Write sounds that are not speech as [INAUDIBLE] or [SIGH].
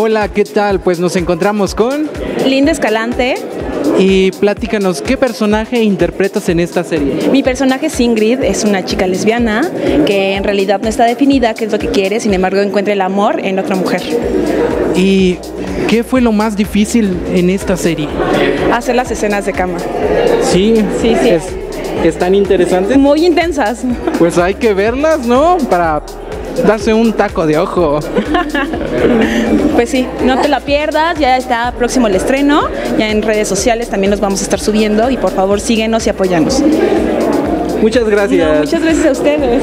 Hola, ¿qué tal? Pues nos encontramos con... Linda Escalante. Y platícanos, ¿qué personaje interpretas en esta serie? Mi personaje es Ingrid, es una chica lesbiana que en realidad no está definida qué es lo que quiere, sin embargo encuentra el amor en otra mujer. ¿Y qué fue lo más difícil en esta serie? Hacer las escenas de cama. Sí, Sí, sí. Es, ¿Están interesantes? Muy intensas. Pues hay que verlas, ¿no? Para darse un taco de ojo. [LAUGHS] Pues sí, no te la pierdas, ya está próximo el estreno, ya en redes sociales también los vamos a estar subiendo y por favor síguenos y apóyanos. Muchas gracias. No, muchas gracias a ustedes.